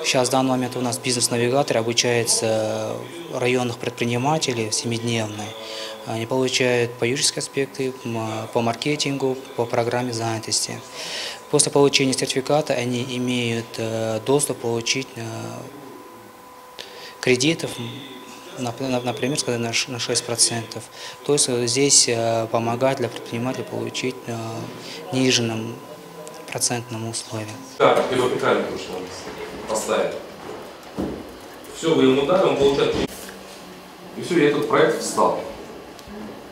Сейчас в данный момент у нас бизнес-навигатор обучается районных предпринимателей семидневной. Они получают по юридическим аспекты, м, по маркетингу, по программе занятости. После получения сертификата они имеют э, доступ получить э, кредитов, например, на ш- на 6%. То есть э, здесь помогает для предпринимателя получить э, ниже процентном условии. Да, первопекальник нужно поставить. Все, вы ему дали, он получает. И все, и этот проект встал.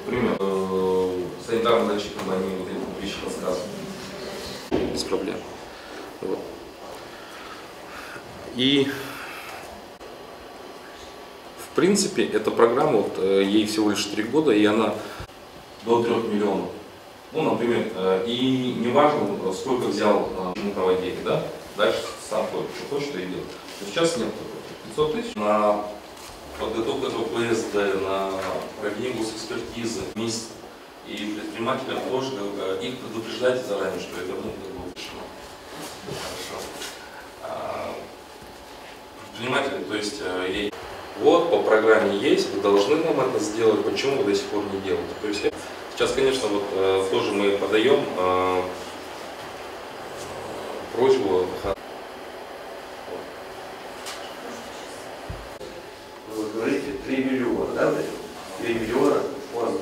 Пример. Э, Санитарно защитным они вот эти вещи рассказывают. Без проблем. Вот. И в принципе, эта программа, вот, э, ей всего лишь 3 года, и она до 3 миллионов. Ну, например, э, и неважно, э, сколько взял э, денег, да, дальше сам ходит, что хочешь, то и делай. Сейчас нет такого. 500 тысяч на подготовку этого ПСД, на проведение госэкспертизы, месяц. И предпринимателям тоже их предупреждайте заранее, что это ну, как бы решено. Хорошо. А, Предприниматели, то есть ей вот, по программе есть, вы должны нам это сделать, почему вы до сих пор не делаете. То есть сейчас, конечно, вот э, тоже мы подаем э, просьбу Вы говорите 3 миллиона, да, вот эти? 3 миллиона, он.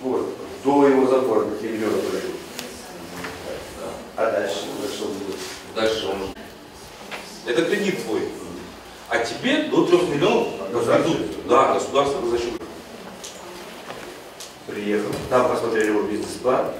Вот, до его забора на 3 миллиона. А дальше, будет? дальше он. Это кредит твой. А тебе до 3 миллионов дадут. Да, государство счет. Приехал, там посмотрели его бизнес-план,